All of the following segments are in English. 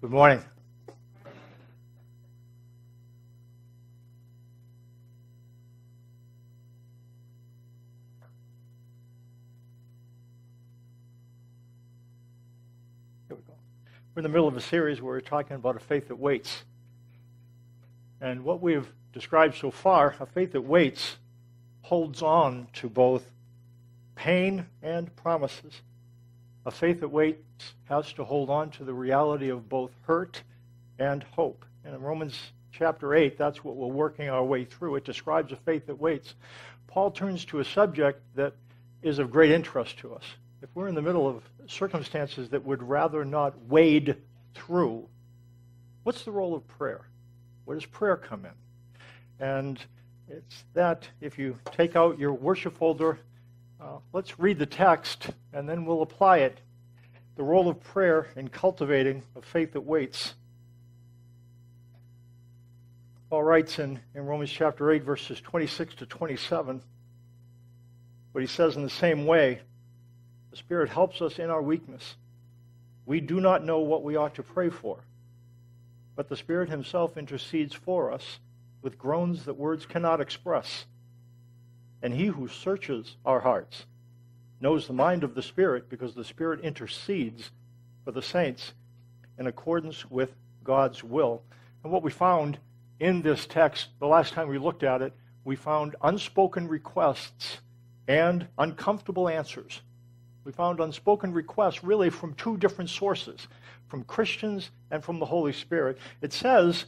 Good morning. Here we go. We're in the middle of a series where we're talking about a faith that waits. And what we've described so far, a faith that waits, holds on to both pain and promises. A faith that waits has to hold on to the reality of both hurt and hope. And in Romans chapter 8, that's what we're working our way through. It describes a faith that waits. Paul turns to a subject that is of great interest to us. If we're in the middle of circumstances that would rather not wade through, what's the role of prayer? Where does prayer come in? And it's that if you take out your worship folder uh, let's read the text and then we'll apply it. The role of prayer in cultivating a faith that waits. Paul writes in, in Romans chapter 8, verses 26 to 27, but he says in the same way, the Spirit helps us in our weakness. We do not know what we ought to pray for, but the Spirit Himself intercedes for us with groans that words cannot express. And he who searches our hearts knows the mind of the Spirit because the Spirit intercedes for the saints in accordance with God's will. And what we found in this text, the last time we looked at it, we found unspoken requests and uncomfortable answers. We found unspoken requests really from two different sources from Christians and from the Holy Spirit. It says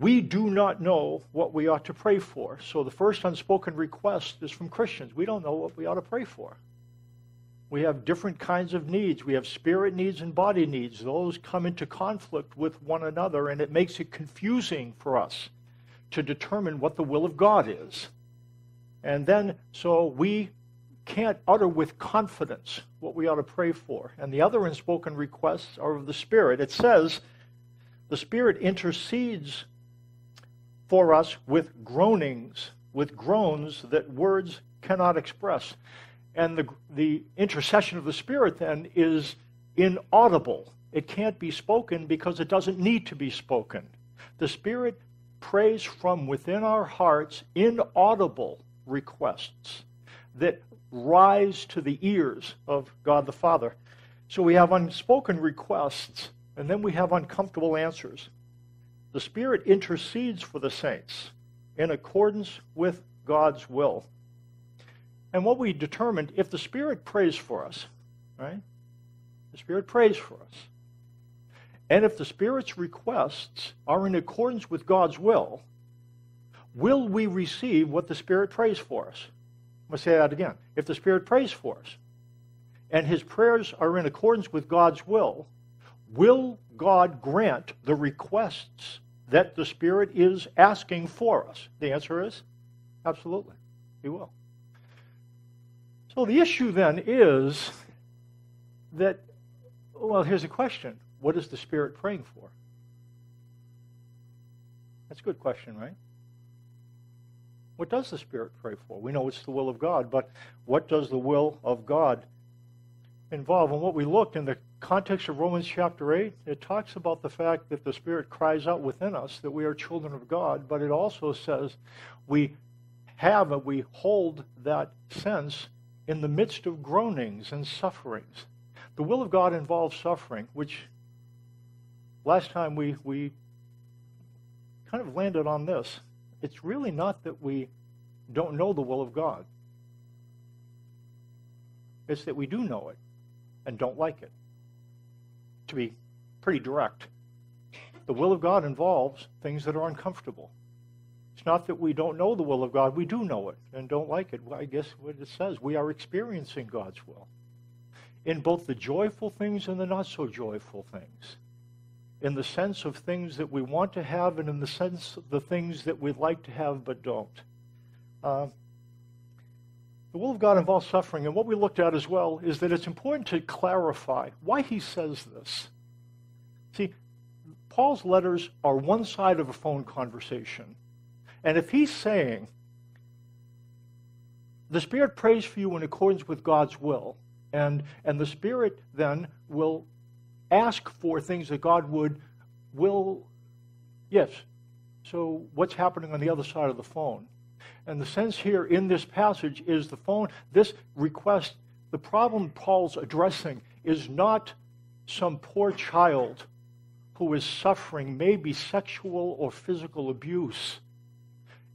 we do not know what we ought to pray for. So the first unspoken request is from Christians. We don't know what we ought to pray for. We have different kinds of needs. We have spirit needs and body needs. Those come into conflict with one another, and it makes it confusing for us to determine what the will of God is. And then, so we can't utter with confidence what we ought to pray for. And the other unspoken requests are of the Spirit. It says, the Spirit intercedes for us with groanings, with groans that words cannot express. And the, the intercession of the Spirit then is inaudible. It can't be spoken because it doesn't need to be spoken. The Spirit prays from within our hearts inaudible requests that rise to the ears of God the Father. So we have unspoken requests, and then we have uncomfortable answers. The Spirit intercedes for the saints in accordance with God's will. And what we determined, if the Spirit prays for us, right? The Spirit prays for us. And if the Spirit's requests are in accordance with God's will, will we receive what the Spirit prays for us? I'm going to say that again. If the Spirit prays for us, and his prayers are in accordance with God's will, will God grant the requests that the Spirit is asking for us? The answer is absolutely. He will. So the issue then is that, well, here's a question What is the Spirit praying for? That's a good question, right? What does the Spirit pray for? We know it's the will of God, but what does the will of God involve? And what we looked in the context of Romans chapter 8, it talks about the fact that the Spirit cries out within us that we are children of God, but it also says we have and we hold that sense in the midst of groanings and sufferings. The will of God involves suffering, which last time we, we kind of landed on this. It's really not that we don't know the will of God. It's that we do know it and don't like it to be pretty direct. The will of God involves things that are uncomfortable. It's not that we don't know the will of God, we do know it and don't like it. Well, I guess what it says, we are experiencing God's will in both the joyful things and the not so joyful things. In the sense of things that we want to have, and in the sense of the things that we'd like to have but don't. Uh, the will of God involves suffering, and what we looked at as well is that it's important to clarify why he says this. See, Paul's letters are one side of a phone conversation. And if he's saying, the Spirit prays for you in accordance with God's will, and, and the Spirit then will ask for things that God would will, yes. So what's happening on the other side of the phone? And the sense here in this passage is the phone, this request, the problem Paul's addressing is not some poor child who is suffering maybe sexual or physical abuse.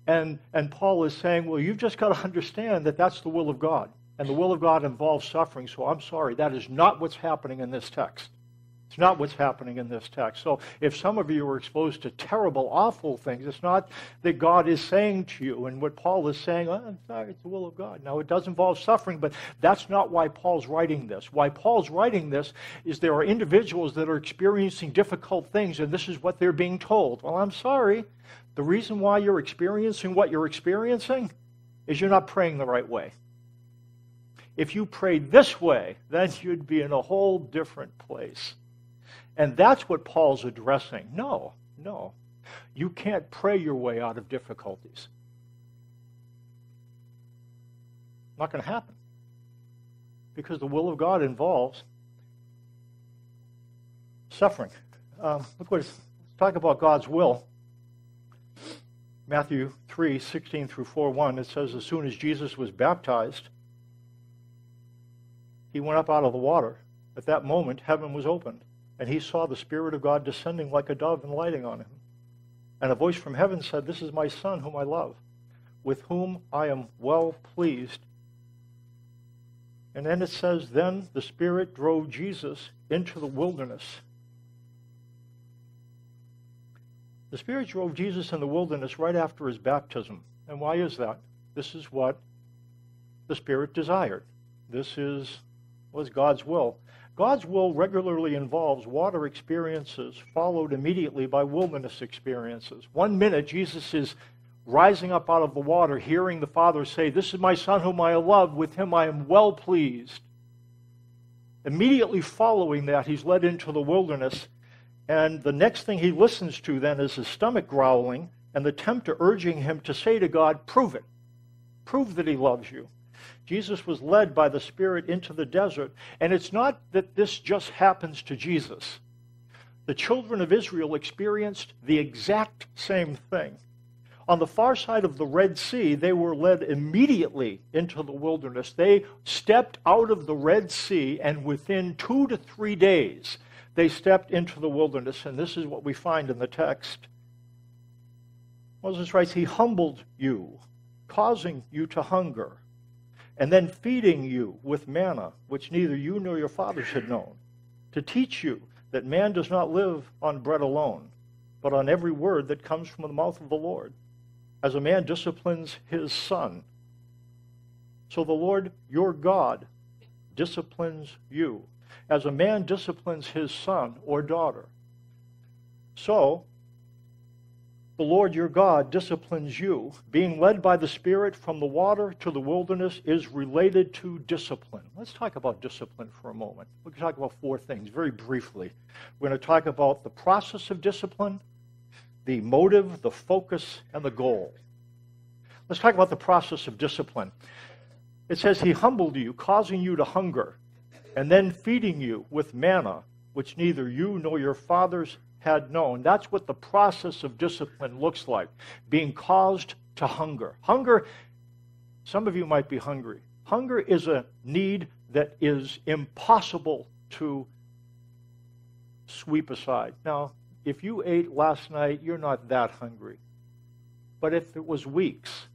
And, and Paul is saying, well, you've just got to understand that that's the will of God. And the will of God involves suffering. So I'm sorry, that is not what's happening in this text. It's not what's happening in this text. So if some of you are exposed to terrible, awful things, it's not that God is saying to you. And what Paul is saying, oh, sorry, it's the will of God. Now, it does involve suffering, but that's not why Paul's writing this. Why Paul's writing this is there are individuals that are experiencing difficult things, and this is what they're being told. Well, I'm sorry. The reason why you're experiencing what you're experiencing is you're not praying the right way. If you prayed this way, then you'd be in a whole different place. And that's what Paul's addressing. No, no. You can't pray your way out of difficulties. Not going to happen. Because the will of God involves suffering. Um, look what it's, talk about God's will. Matthew 3, 16 through 4, 1, it says, As soon as Jesus was baptized, he went up out of the water. At that moment, heaven was opened and he saw the Spirit of God descending like a dove and lighting on him. And a voice from heaven said, This is my Son, whom I love, with whom I am well pleased. And then it says, Then the Spirit drove Jesus into the wilderness. The Spirit drove Jesus in the wilderness right after his baptism. And why is that? This is what the Spirit desired. This is was God's will. God's will regularly involves water experiences followed immediately by wilderness experiences. One minute, Jesus is rising up out of the water, hearing the Father say, This is my Son whom I love, with him I am well pleased. Immediately following that, he's led into the wilderness, and the next thing he listens to then is his stomach growling and the tempter urging him to say to God, Prove it. Prove that he loves you. Jesus was led by the Spirit into the desert. And it's not that this just happens to Jesus. The children of Israel experienced the exact same thing. On the far side of the Red Sea, they were led immediately into the wilderness. They stepped out of the Red Sea, and within two to three days, they stepped into the wilderness. And this is what we find in the text. Moses writes, He humbled you, causing you to hunger and then feeding you with manna, which neither you nor your fathers had known, to teach you that man does not live on bread alone, but on every word that comes from the mouth of the Lord, as a man disciplines his son. So the Lord your God disciplines you, as a man disciplines his son or daughter. So the Lord your God disciplines you. Being led by the Spirit from the water to the wilderness is related to discipline. Let's talk about discipline for a moment. Going to talk about four things very briefly. We're going to talk about the process of discipline, the motive, the focus, and the goal. Let's talk about the process of discipline. It says, He humbled you, causing you to hunger, and then feeding you with manna, which neither you nor your fathers had known. That's what the process of discipline looks like being caused to hunger. Hunger, some of you might be hungry. Hunger is a need that is impossible to sweep aside. Now, if you ate last night, you're not that hungry. But if it was weeks,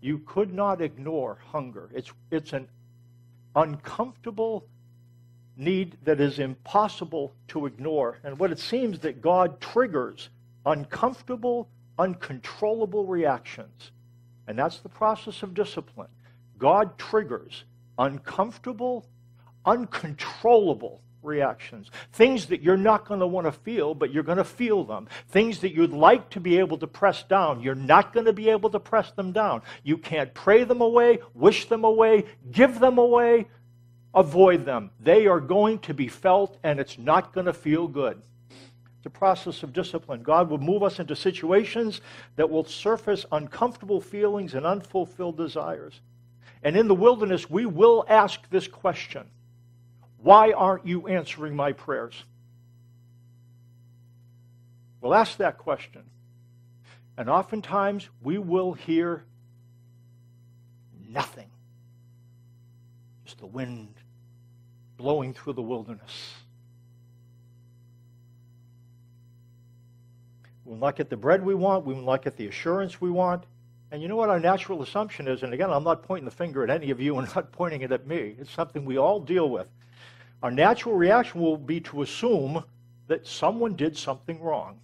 you could not ignore hunger. It's, it's an uncomfortable need that is impossible to ignore. And what it seems that God triggers uncomfortable, uncontrollable reactions. And that's the process of discipline. God triggers uncomfortable, uncontrollable reactions. Things that you're not going to want to feel, but you're going to feel them. Things that you'd like to be able to press down, you're not going to be able to press them down. You can't pray them away, wish them away, give them away, avoid them. They are going to be felt and it's not going to feel good. It's a process of discipline. God will move us into situations that will surface uncomfortable feelings and unfulfilled desires. And in the wilderness, we will ask this question Why aren't you answering my prayers? We'll ask that question. And oftentimes we will hear nothing. Just the wind blowing through the wilderness. We will not get the bread we want. We will not get the assurance we want. And you know what our natural assumption is? And again, I'm not pointing the finger at any of you and not pointing it at me. It's something we all deal with. Our natural reaction will be to assume that someone did something wrong.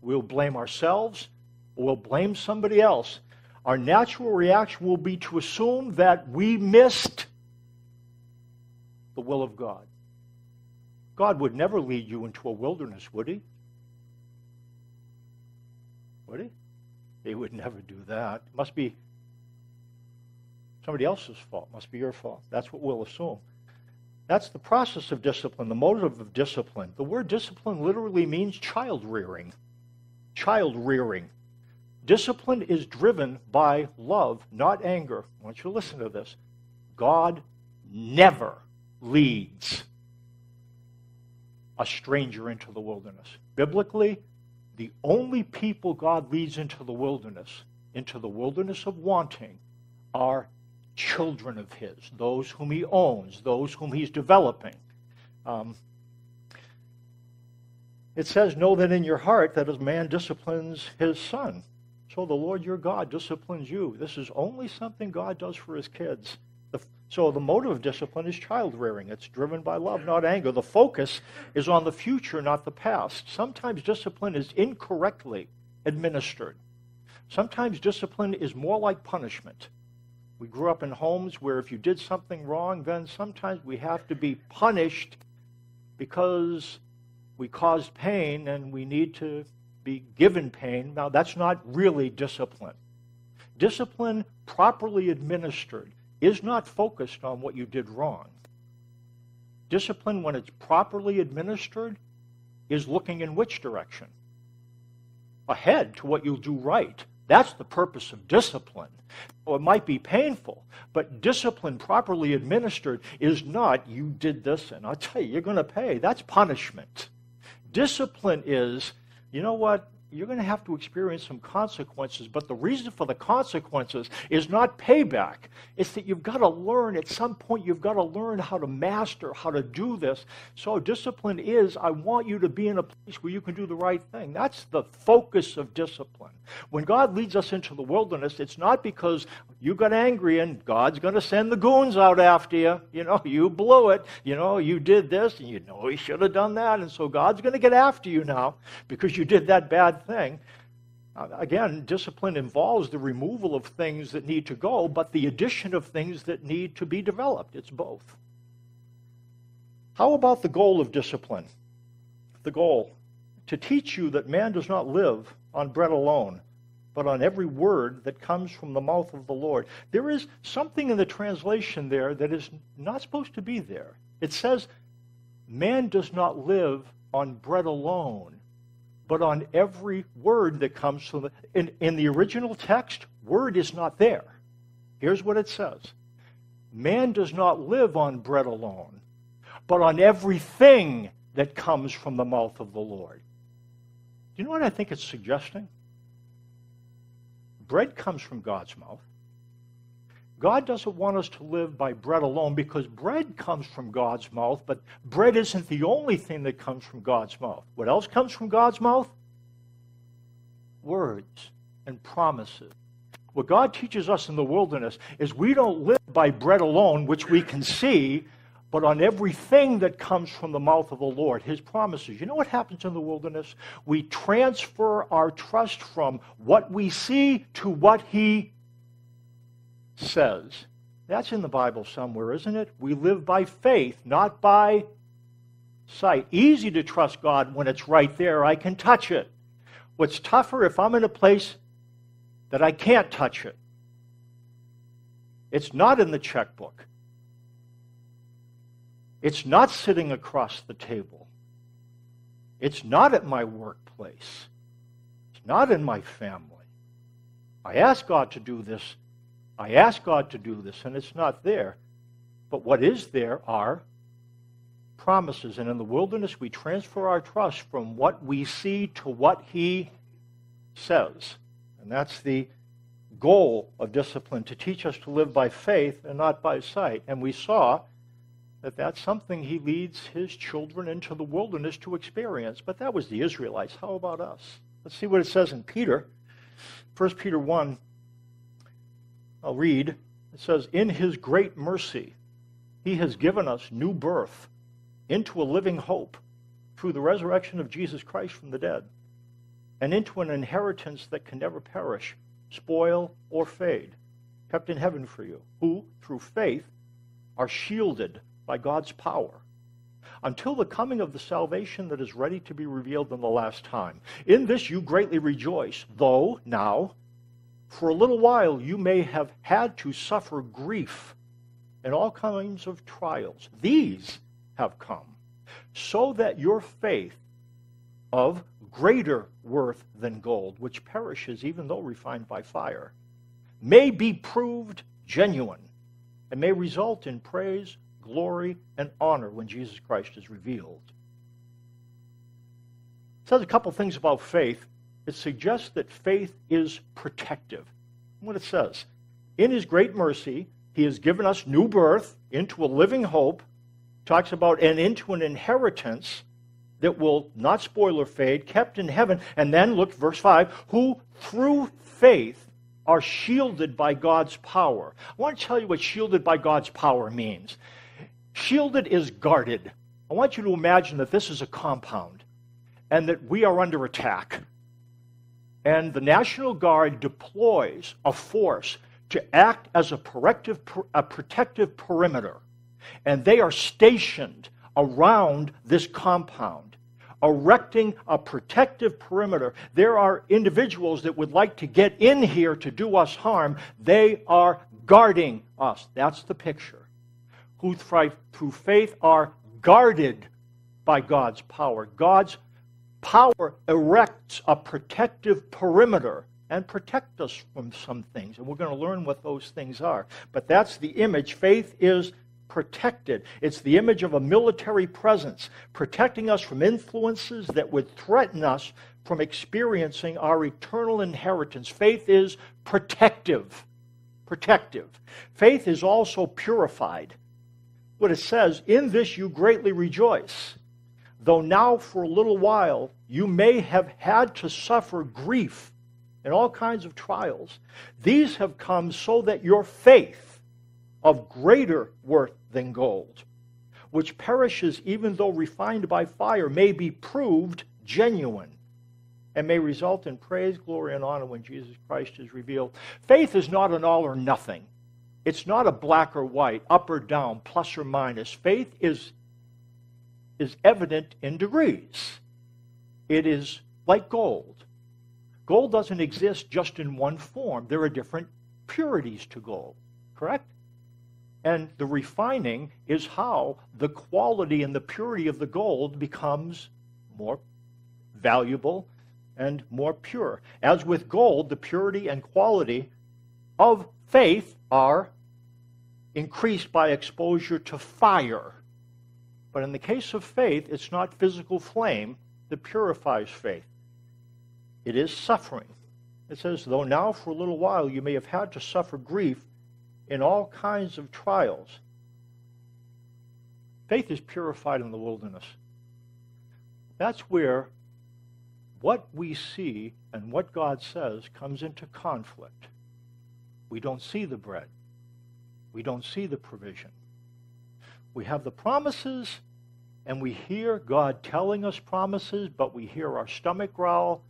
We'll blame ourselves or we'll blame somebody else. Our natural reaction will be to assume that we missed the will of God. God would never lead you into a wilderness, would he? Would he? He would never do that. It must be somebody else's fault. It must be your fault. That's what we'll assume. That's the process of discipline, the motive of discipline. The word discipline literally means child rearing. Child rearing. Discipline is driven by love, not anger. I want you to listen to this. God never leads a stranger into the wilderness. Biblically, the only people God leads into the wilderness, into the wilderness of wanting, are children of His, those whom He owns, those whom He's developing. Um, it says, Know that in your heart that as man disciplines his son, so the Lord your God disciplines you. This is only something God does for his kids. So the motive of discipline is child rearing. It's driven by love, not anger. The focus is on the future, not the past. Sometimes discipline is incorrectly administered. Sometimes discipline is more like punishment. We grew up in homes where if you did something wrong, then sometimes we have to be punished because we caused pain and we need to be given pain. Now, that's not really discipline. Discipline, properly administered, is not focused on what you did wrong. Discipline, when it's properly administered, is looking in which direction? Ahead to what you'll do right. That's the purpose of discipline. Well, it might be painful, but discipline properly administered is not, you did this and I'll tell you, you're going to pay. That's punishment. Discipline is, you know what? You're going to have to experience some consequences. But the reason for the consequences is not payback. It's that you've got to learn, at some point, you've got to learn how to master, how to do this. So discipline is I want you to be in a place where you can do the right thing. That's the focus of discipline. When God leads us into the wilderness, it's not because you got angry and God's going to send the goons out after you. You know, you blew it. You know, you did this and you know he should have done that. And so God's going to get after you now because you did that bad thing. Again, discipline involves the removal of things that need to go, but the addition of things that need to be developed. It's both. How about the goal of discipline? The goal to teach you that man does not live on bread alone, but on every word that comes from the mouth of the Lord. There is something in the translation there that is not supposed to be there. It says, Man does not live on bread alone, but on every word that comes from the. In, in the original text, word is not there. Here's what it says Man does not live on bread alone, but on everything that comes from the mouth of the Lord. Do you know what I think it's suggesting? Bread comes from God's mouth. God doesn't want us to live by bread alone because bread comes from God's mouth, but bread isn't the only thing that comes from God's mouth. What else comes from God's mouth? Words and promises. What God teaches us in the wilderness is we don't live by bread alone, which we can see, but on everything that comes from the mouth of the Lord, his promises. You know what happens in the wilderness? We transfer our trust from what we see to what he says. That's in the Bible somewhere, isn't it? We live by faith, not by sight. Easy to trust God when it's right there. I can touch it. What's tougher if I'm in a place that I can't touch it? It's not in the checkbook. It's not sitting across the table. It's not at my workplace. It's not in my family. I ask God to do this I ask God to do this, and it's not there. But what is there are promises. And in the wilderness, we transfer our trust from what we see to what He says. And that's the goal of discipline to teach us to live by faith and not by sight. And we saw that that's something He leads His children into the wilderness to experience. But that was the Israelites. How about us? Let's see what it says in Peter. 1 Peter 1, I'll read. It says, In His great mercy, He has given us new birth into a living hope through the resurrection of Jesus Christ from the dead, and into an inheritance that can never perish, spoil, or fade, kept in heaven for you, who, through faith, are shielded by God's power until the coming of the salvation that is ready to be revealed in the last time. In this you greatly rejoice, though now, for a little while, you may have had to suffer grief and all kinds of trials. These have come, so that your faith of greater worth than gold, which perishes even though refined by fire, may be proved genuine and may result in praise, glory, and honor when Jesus Christ is revealed. It says a couple things about faith. It suggests that faith is protective. What it says, in his great mercy, he has given us new birth into a living hope talks about and into an inheritance that will not spoil or fade, kept in heaven. And then look, verse 5 who through faith are shielded by God's power. I want to tell you what shielded by God's power means. Shielded is guarded. I want you to imagine that this is a compound and that we are under attack. And the National Guard deploys a force to act as a, a protective perimeter and they are stationed around this compound, erecting a protective perimeter. There are individuals that would like to get in here to do us harm. They are guarding us. That's the picture. Who thrive through faith are guarded by God's power. God's power erects a protective perimeter and protect us from some things. And we're going to learn what those things are. But that's the image. Faith is protected. It's the image of a military presence, protecting us from influences that would threaten us from experiencing our eternal inheritance. Faith is protective. Protective. Faith is also purified. What it says, in this you greatly rejoice, though now for a little while you may have had to suffer grief and all kinds of trials. These have come so that your faith, of greater worth than gold, which perishes even though refined by fire, may be proved genuine and may result in praise, glory, and honor when Jesus Christ is revealed. Faith is not an all or nothing. It's not a black or white, up or down, plus or minus. Faith is, is evident in degrees. It is like gold. Gold doesn't exist just in one form. There are different purities to gold, correct? And the refining is how the quality and the purity of the gold becomes more valuable and more pure. As with gold, the purity and quality of faith are increased by exposure to fire. But in the case of faith, it's not physical flame that purifies faith, it is suffering. It says, though now for a little while you may have had to suffer grief in all kinds of trials. Faith is purified in the wilderness. That's where what we see and what God says comes into conflict. We don't see the bread. We don't see the provision. We have the promises and we hear God telling us promises, but we hear our stomach growl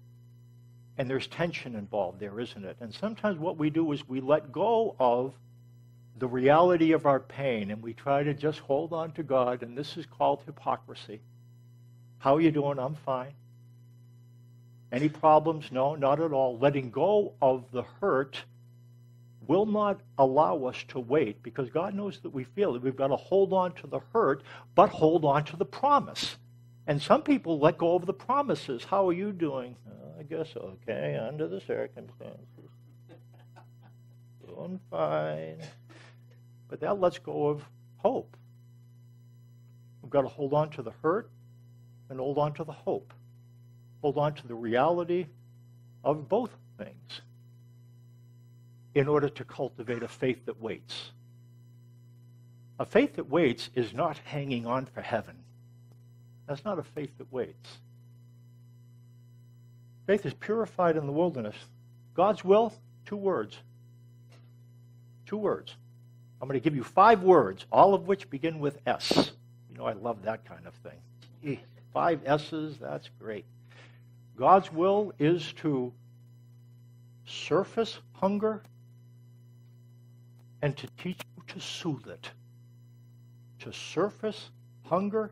and there's tension involved there, isn't it? And sometimes what we do is we let go of the reality of our pain and we try to just hold on to God, and this is called hypocrisy. How are you doing? I'm fine. Any problems? No, not at all. Letting go of the hurt will not allow us to wait because God knows that we feel it. We've got to hold on to the hurt, but hold on to the promise. And some people let go of the promises. How are you doing? I guess okay, under the circumstances. Doing fine. But that lets go of hope. We've got to hold on to the hurt and hold on to the hope. Hold on to the reality of both things in order to cultivate a faith that waits. A faith that waits is not hanging on for heaven. That's not a faith that waits. Faith is purified in the wilderness. God's will, two words. Two words. I'm going to give you five words, all of which begin with S. You know, I love that kind of thing. Five S's, that's great. God's will is to surface hunger and to teach you to soothe it. To surface hunger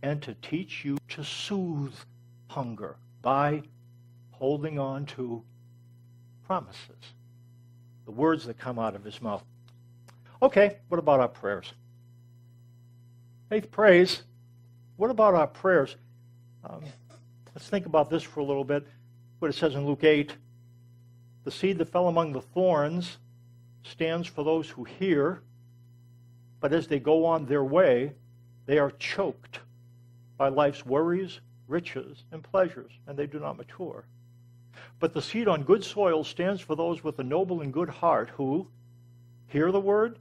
and to teach you to soothe hunger by holding on to promises, the words that come out of his mouth. Okay, what about our prayers? Faith prays. What about our prayers? Um, let's think about this for a little bit. What it says in Luke 8 the seed that fell among the thorns stands for those who hear, but as they go on their way, they are choked by life's worries, riches, and pleasures, and they do not mature. But the seed on good soil stands for those with a noble and good heart who hear the word,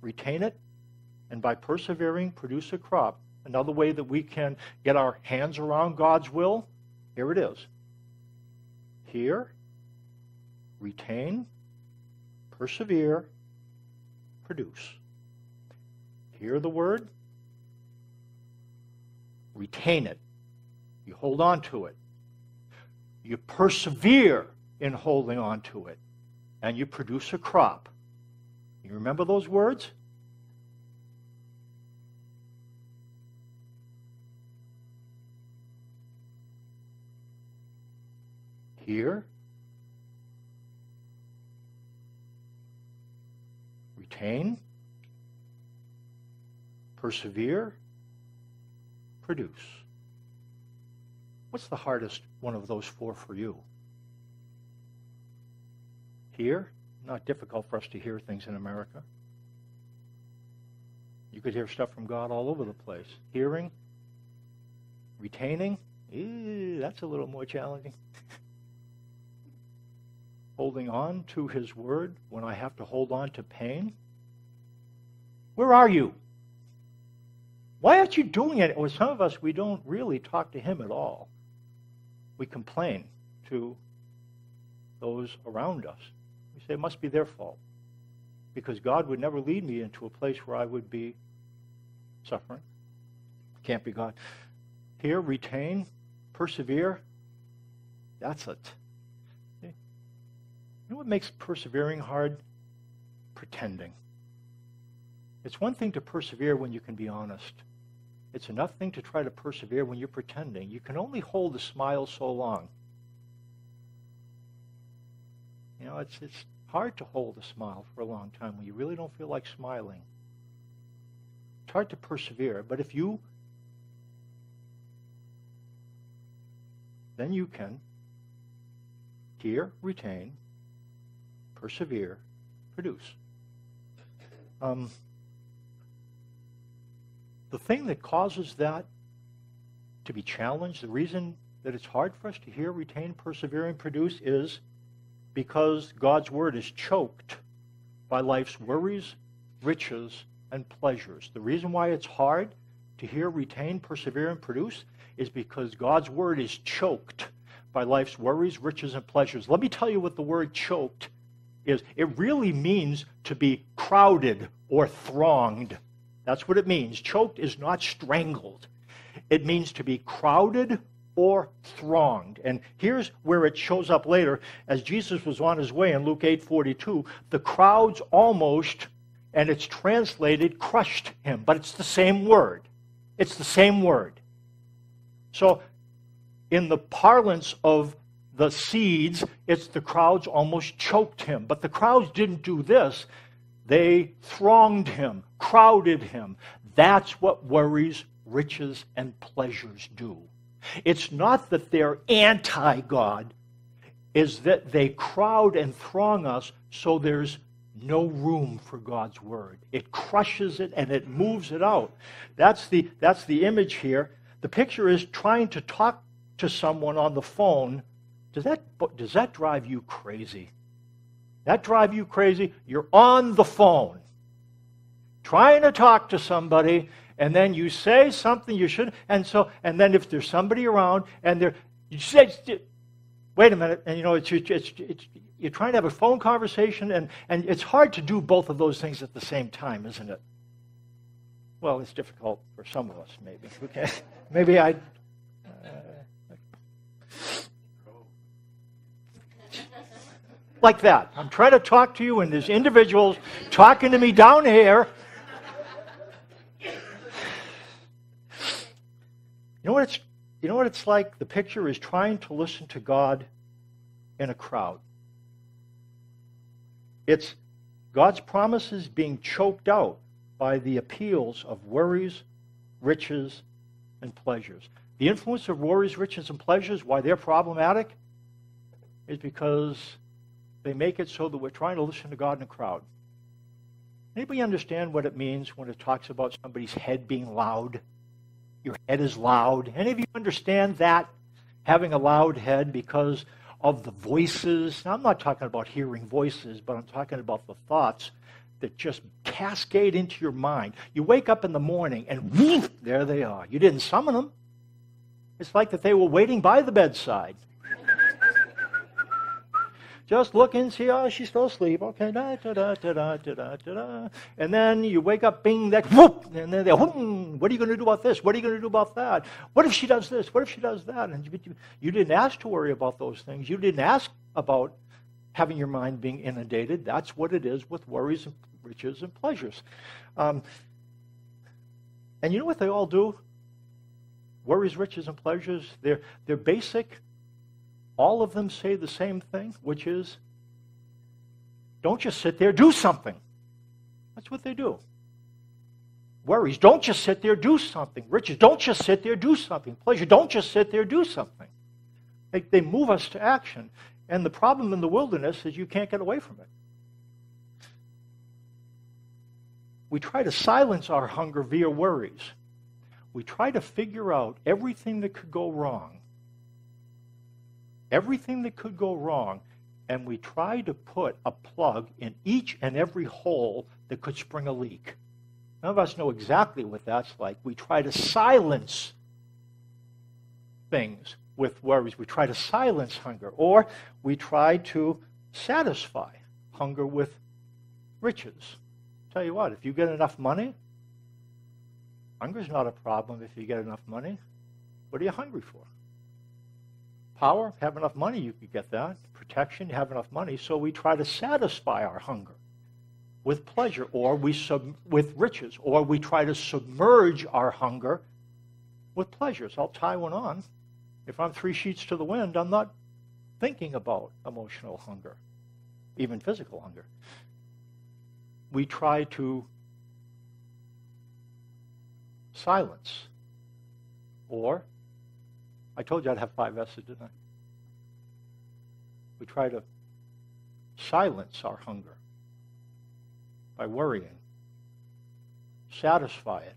retain it, and by persevering produce a crop. Another way that we can get our hands around God's will, here it is. Hear, retain, persevere, produce. Hear the word, retain it. You hold on to it. You persevere in holding on to it. And you produce a crop. You remember those words? Hear, retain, persevere, produce. What's the hardest one of those four for you? Hear, not difficult for us to hear things in America. You could hear stuff from God all over the place. Hearing, retaining, eh, that's a little more challenging. Holding on to His Word when I have to hold on to pain. Where are you? Why aren't you doing it? Well, some of us, we don't really talk to Him at all. We complain to those around us. We say it must be their fault because God would never lead me into a place where I would be suffering. Can't be God. Hear, retain, persevere. That's it. You know what makes persevering hard? Pretending. It's one thing to persevere when you can be honest. It's another thing to try to persevere when you're pretending. You can only hold a smile so long. You know, it's, it's hard to hold a smile for a long time when you really don't feel like smiling. It's hard to persevere, but if you, then you can hear, retain, persevere, produce. Um, the thing that causes that to be challenged, the reason that it's hard for us to hear, retain, persevere, and produce is because God's word is choked by life's worries, riches, and pleasures. The reason why it's hard to hear, retain, persevere, and produce is because God's word is choked by life's worries, riches, and pleasures. Let me tell you what the word choked is. It really means to be crowded or thronged. That's what it means. Choked is not strangled. It means to be crowded or thronged. And here's where it shows up later. As Jesus was on his way in Luke 8:42, the crowds almost and it's translated crushed him, but it's the same word. It's the same word. So in the parlance of the seeds, it's the crowds almost choked him. But the crowds didn't do this. They thronged him, crowded him. That's what worries, riches, and pleasures do. It's not that they're anti God, is that they crowd and throng us so there's no room for God's word. It crushes it and it moves it out. That's the, that's the image here. The picture is trying to talk to someone on the phone. Does that, does that drive you crazy? That drive you crazy? You're on the phone trying to talk to somebody and then you say something you shouldn't and so and then if there's somebody around and they're you say wait a minute and you know it's, it's, it's, you're trying to have a phone conversation, and, and it's hard to do both of those things at the same time, isn't it? Well, it's difficult for some of us, maybe. Okay, maybe I. like that. I'm trying to talk to you, and there's individuals talking to me down here. You know what it's you know what it's like? The picture is trying to listen to God in a crowd. It's God's promises being choked out by the appeals of worries, riches, and pleasures. The influence of worries, riches, and pleasures, why they're problematic, is because they make it so that we're trying to listen to God in a crowd. Anybody understand what it means when it talks about somebody's head being loud? Your head is loud. Any of you understand that? Having a loud head because of the voices. Now, I'm not talking about hearing voices, but I'm talking about the thoughts that just cascade into your mind. You wake up in the morning and whoosh, there they are. You didn't summon them. It's like that they were waiting by the bedside. Just look and see, oh, she's still asleep. Okay, da da da da da da da da. And then you wake up, bing, that whoop, and then they, whoop, what are you going to do about this? What are you going to do about that? What if she does this? What if she does that? And you, you didn't ask to worry about those things. You didn't ask about having your mind being inundated. That's what it is with worries and riches and pleasures. Um, and you know what they all do? Worries, riches, and pleasures, they're, they're basic all of them say the same thing, which is don't just sit there, do something. That's what they do. Worries, don't just sit there, do something. Riches, don't just sit there, do something. Pleasure, don't just sit there, do something. They, they move us to action. And the problem in the wilderness is you can't get away from it. We try to silence our hunger via worries. We try to figure out everything that could go wrong everything that could go wrong, and we try to put a plug in each and every hole that could spring a leak. None of us know exactly what that's like. We try to silence things with worries. We try to silence hunger, or we try to satisfy hunger with riches. Tell you what, if you get enough money, hunger's not a problem if you get enough money. What are you hungry for? Power, have enough money, you could get that. Protection, have enough money. So we try to satisfy our hunger with pleasure, or we sub, with riches, or we try to submerge our hunger with pleasures. I'll tie one on. If I'm three sheets to the wind, I'm not thinking about emotional hunger, even physical hunger. We try to silence or I told you I'd have five S's, didn't I? We try to silence our hunger by worrying, satisfy it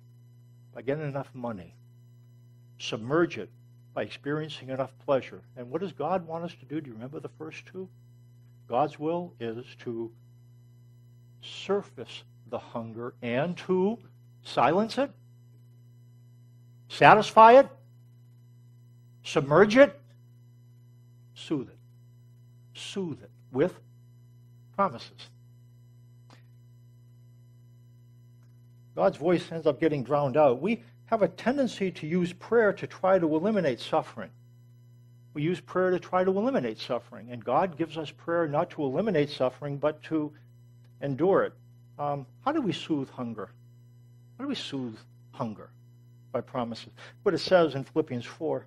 by getting enough money, submerge it by experiencing enough pleasure. And what does God want us to do? Do you remember the first two? God's will is to surface the hunger and to silence it, satisfy it, submerge it, soothe it. Soothe it with promises. God's voice ends up getting drowned out. We have a tendency to use prayer to try to eliminate suffering. We use prayer to try to eliminate suffering. And God gives us prayer not to eliminate suffering, but to endure it. Um, how do we soothe hunger? How do we soothe hunger? By promises. What it says in Philippians 4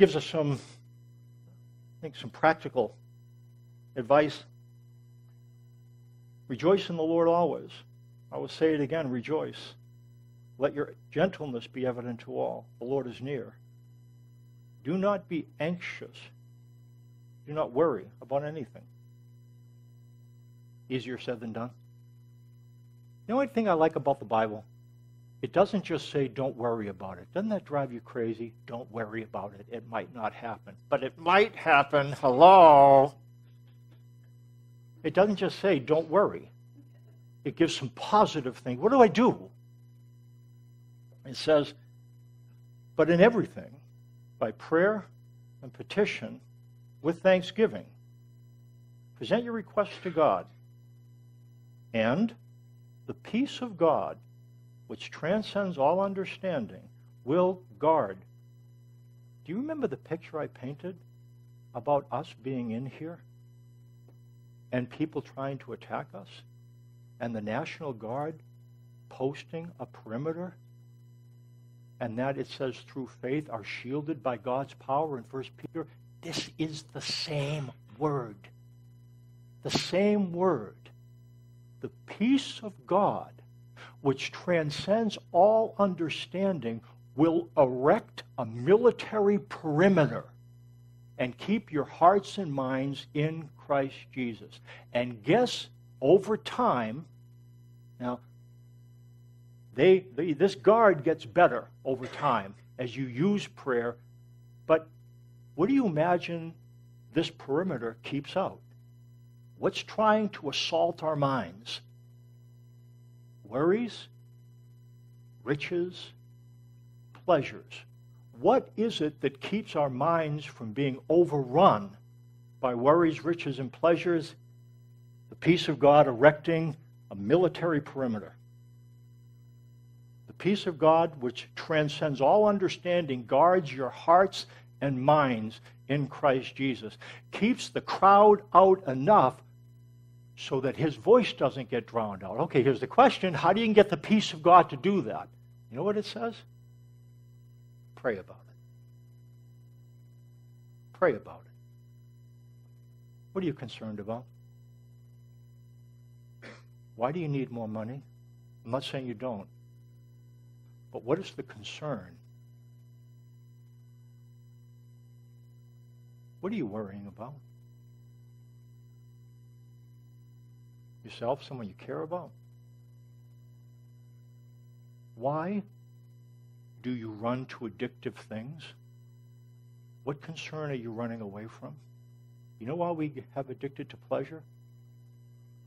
gives us some, I think, some practical advice. Rejoice in the Lord always. I will say it again rejoice. Let your gentleness be evident to all. The Lord is near. Do not be anxious. Do not worry about anything. Easier said than done. The only thing I like about the Bible, it doesn't just say don't worry about it. Doesn't that drive you crazy? Don't worry about it. It might not happen. But it might happen. Hello. It doesn't just say don't worry. It gives some positive things. What do I do? It says, but in everything, by prayer and petition, with thanksgiving, present your requests to God. And the peace of God, which transcends all understanding, will guard. Do you remember the picture I painted about us being in here and people trying to attack us and the National Guard posting a perimeter? And that it says through faith are shielded by God's power in 1 Peter. This is the same word. The same word the peace of God, which transcends all understanding, will erect a military perimeter and keep your hearts and minds in Christ Jesus. And guess over time, now, they, they, this guard gets better over time as you use prayer, but what do you imagine this perimeter keeps out? What's trying to assault our minds? Worries, riches, pleasures. What is it that keeps our minds from being overrun by worries, riches, and pleasures? The peace of God erecting a military perimeter. The peace of God, which transcends all understanding, guards your hearts and minds in Christ Jesus, keeps the crowd out enough so that his voice doesn't get drowned out. Okay, here's the question How do you get the peace of God to do that? You know what it says? Pray about it. Pray about it. What are you concerned about? Why do you need more money? I'm not saying you don't. But what is the concern? What are you worrying about? Yourself, someone you care about? Why do you run to addictive things? What concern are you running away from? You know why we have addicted to pleasure?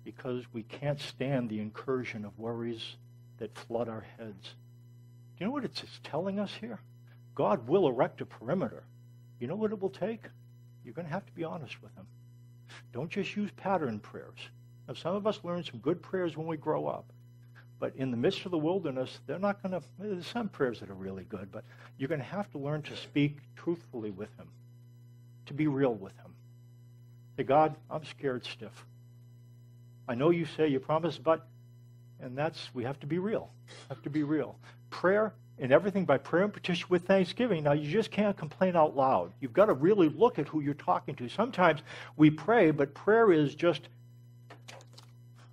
Because we can't stand the incursion of worries that flood our heads. Do you know what it's telling us here? God will erect a perimeter. You know what it will take? You're going to have to be honest with Him. Don't just use pattern prayers. Now, some of us learn some good prayers when we grow up. But in the midst of the wilderness, they're not going to, there's some prayers that are really good, but you're going to have to learn to speak truthfully with Him, to be real with Him. Say, God, I'm scared stiff. I know you say you promise, but, and that's, we have to be real. Have to be real. Prayer and everything by prayer and petition with thanksgiving. Now, you just can't complain out loud. You've got to really look at who you're talking to. Sometimes we pray, but prayer is just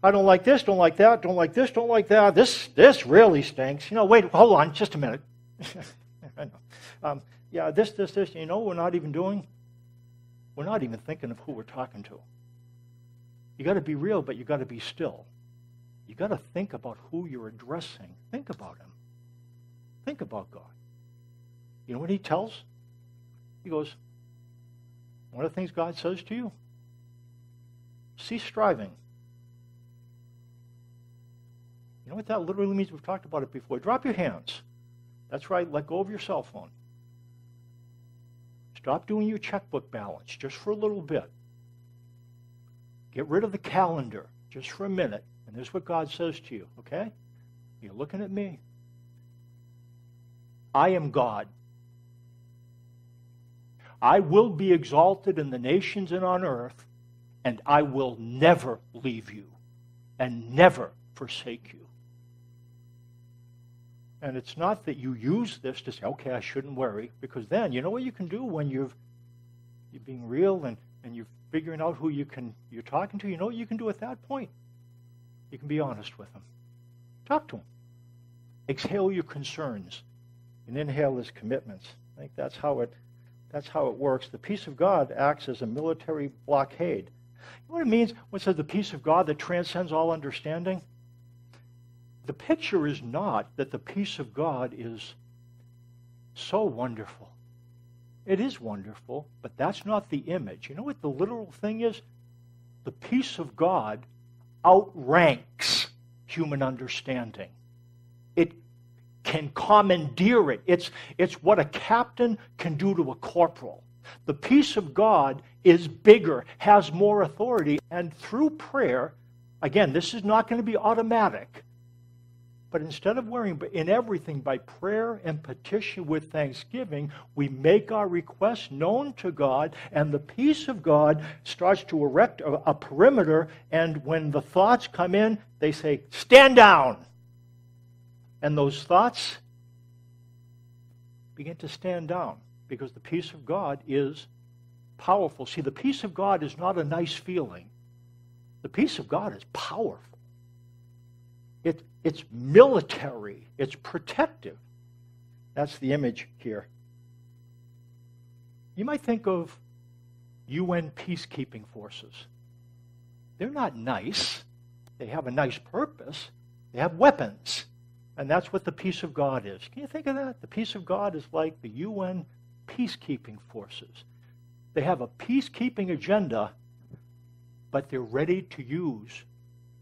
I don't like this, don't like that, don't like this, don't like that. This, this really stinks. You know, wait, hold on, just a minute. um, yeah, this, this, this. You know, we're not even doing. We're not even thinking of who we're talking to. You got to be real, but you got to be still. You got to think about who you're addressing. Think about him. Think about God. You know what he tells? He goes, one of the things God says to you, cease striving you know what that literally means? We've talked about it before. Drop your hands. That's right. Let go of your cell phone. Stop doing your checkbook balance just for a little bit. Get rid of the calendar just for a minute. And this is what God says to you, okay? You're looking at me. I am God. I will be exalted in the nations and on earth, and I will never leave you and never forsake you. And it's not that you use this to say, okay, I shouldn't worry, because then you know what you can do when you've you're being real and, and you're figuring out who you can you're talking to, you know what you can do at that point? You can be honest with them. Talk to them. Exhale your concerns and inhale his commitments. I think that's how it That's how it works. The peace of God acts as a military blockade. You know what it means when it says the peace of God that transcends all understanding? The picture is not that the peace of God is so wonderful. It is wonderful, but that's not the image. You know what the literal thing is? The peace of God outranks human understanding. It can commandeer it. It's, it's what a captain can do to a corporal. The peace of God is bigger, has more authority, and through prayer, again, this is not going to be automatic. But instead of worrying in everything by prayer and petition with thanksgiving, we make our requests known to God, and the peace of God starts to erect a, a perimeter. And when the thoughts come in, they say, Stand down. And those thoughts begin to stand down because the peace of God is powerful. See, the peace of God is not a nice feeling, the peace of God is powerful. It, it's military, it's protective. That's the image here. You might think of UN peacekeeping forces. They're not nice. They have a nice purpose. They have weapons. And that's what the peace of God is. Can you think of that? The peace of God is like the UN peacekeeping forces. They have a peacekeeping agenda, but they're ready to use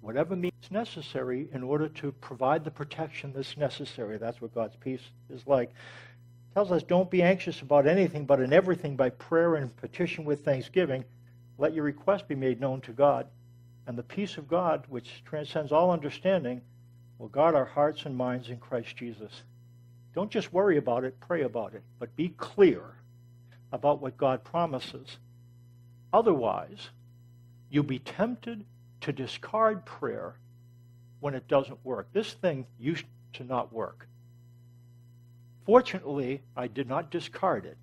whatever means necessary in order to provide the protection that's necessary. That's what God's peace is like. It tells us don't be anxious about anything, but in everything by prayer and petition with thanksgiving, let your request be made known to God. And the peace of God, which transcends all understanding, will guard our hearts and minds in Christ Jesus. Don't just worry about it, pray about it, but be clear about what God promises. Otherwise, you'll be tempted to discard prayer when it doesn't work. This thing used to not work. Fortunately, I did not discard it.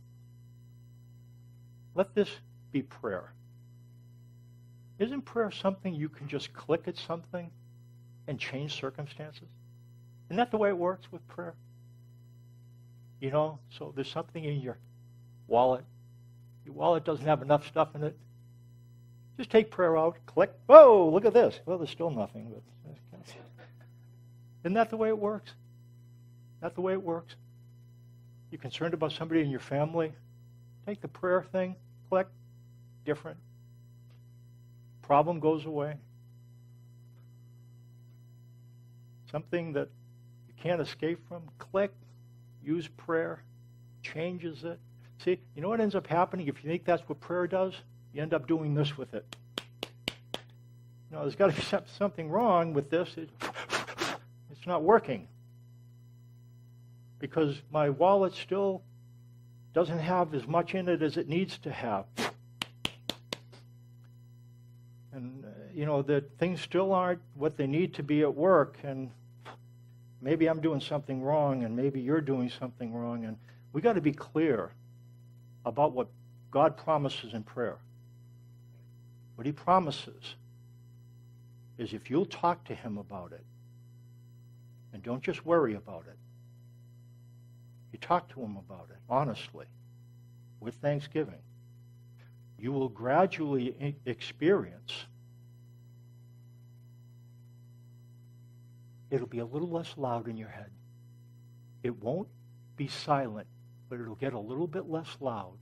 Let this be prayer. Isn't prayer something you can just click at something and change circumstances? Isn't that the way it works with prayer? You know, so there's something in your wallet. Your wallet doesn't have enough stuff in it. Just take prayer out, click. Whoa, look at this. Well, there's still nothing. But isn't that the way it works? That the way it works? You're concerned about somebody in your family? Take the prayer thing, click, different. Problem goes away. Something that you can't escape from, click, use prayer, changes it. See, you know what ends up happening if you think that's what prayer does? You end up doing this with it. No, there's got to be something wrong with this. It's not working. Because my wallet still doesn't have as much in it as it needs to have. And, uh, you know, that things still aren't what they need to be at work. And maybe I'm doing something wrong, and maybe you're doing something wrong. And we got to be clear about what God promises in prayer. What he promises is if you'll talk to him about it, and don't just worry about it, you talk to him about it honestly, with thanksgiving, you will gradually experience it'll be a little less loud in your head. It won't be silent, but it'll get a little bit less loud.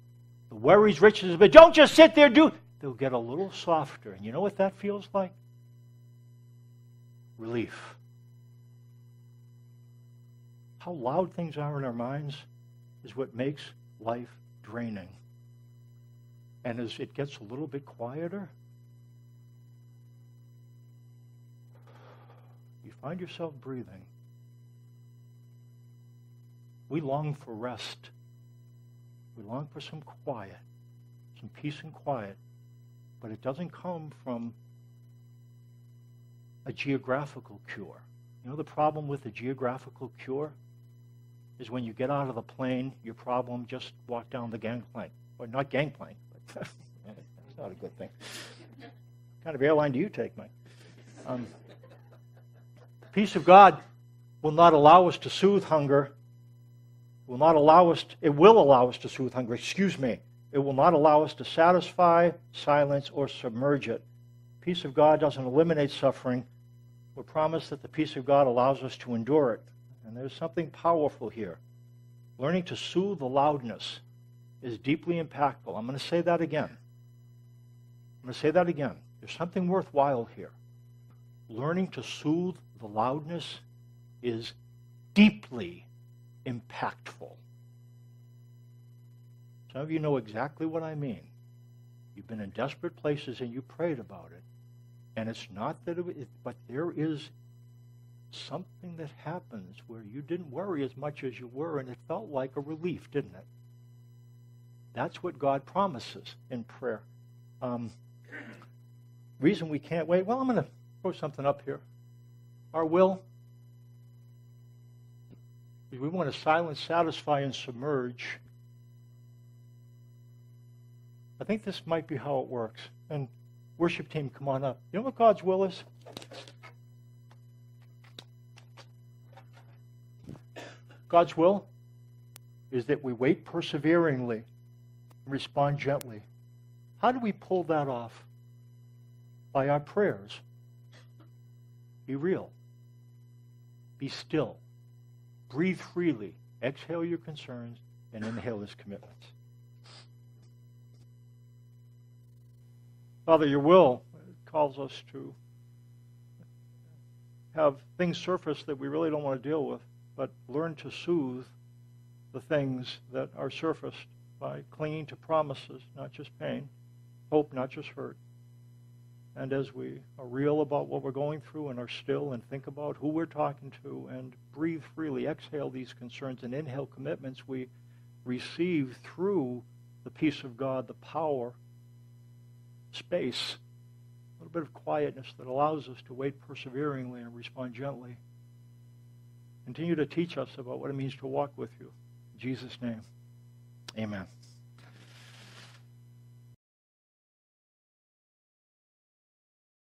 The worries, riches, but don't just sit there, do they'll get a little softer. And you know what that feels like? Relief. How loud things are in our minds is what makes life draining. And as it gets a little bit quieter, you find yourself breathing. We long for rest. We long for some quiet, some peace and quiet but it doesn't come from a geographical cure. You know the problem with a geographical cure? Is when you get out of the plane, your problem just walk down the gangplank. Or not gangplank, but that's not a good thing. What kind of airline do you take, Mike? Um, the peace of God will not allow us to soothe hunger will not allow us, to, it will allow us to soothe hunger, excuse me. It will not allow us to satisfy, silence, or submerge it. Peace of God doesn't eliminate suffering. We're promised that the peace of God allows us to endure it. And there's something powerful here. Learning to soothe the loudness is deeply impactful. I'm going to say that again. I'm going to say that again. There's something worthwhile here. Learning to soothe the loudness is deeply impactful. Some of you know exactly what I mean. You've been in desperate places and you prayed about it. And it's not that it, but there is something that happens where you didn't worry as much as you were, and it felt like a relief, didn't it? That's what God promises in prayer. Um, reason we can't wait, well, I'm going to throw something up here. Our will, we want to silence, satisfy, and submerge. I think this might be how it works. And worship team, come on up. You know what God's will is? God's will is that we wait perseveringly and respond gently. How do we pull that off? By our prayers. Be real. Be still. Breathe freely. Exhale your concerns and inhale his commitments. Father, your will calls us to have things surface that we really don't want to deal with but learn to soothe the things that are surfaced by clinging to promises, not just pain, hope, not just hurt. And as we are real about what we're going through and are still and think about who we're talking to and breathe freely, exhale these concerns and inhale commitments, we receive through the peace of God the power, space, a little bit of quietness that allows us to wait perseveringly and respond gently Continue to teach us about what it means to walk with you. In Jesus' name, amen.